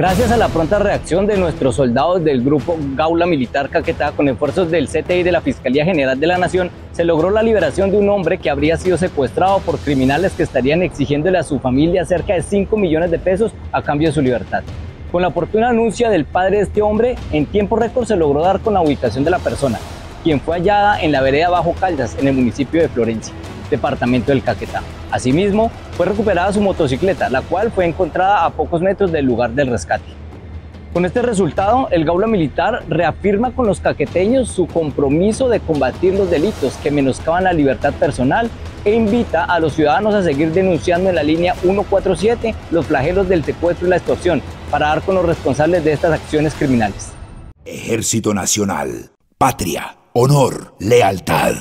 Gracias a la pronta reacción de nuestros soldados del grupo Gaula Militar Caquetá con esfuerzos del CTI de la Fiscalía General de la Nación, se logró la liberación de un hombre que habría sido secuestrado por criminales que estarían exigiéndole a su familia cerca de 5 millones de pesos a cambio de su libertad. Con la oportuna anuncia del padre de este hombre, en tiempo récord se logró dar con la ubicación de la persona, quien fue hallada en la vereda Bajo Caldas, en el municipio de Florencia departamento del Caquetá. Asimismo, fue recuperada su motocicleta, la cual fue encontrada a pocos metros del lugar del rescate. Con este resultado, el Gaula Militar reafirma con los caqueteños su compromiso de combatir los delitos que menoscaban la libertad personal e invita a los ciudadanos a seguir denunciando en la línea 147 los flagelos del secuestro y la extorsión para dar con los responsables de estas acciones criminales. Ejército Nacional, patria, honor, lealtad.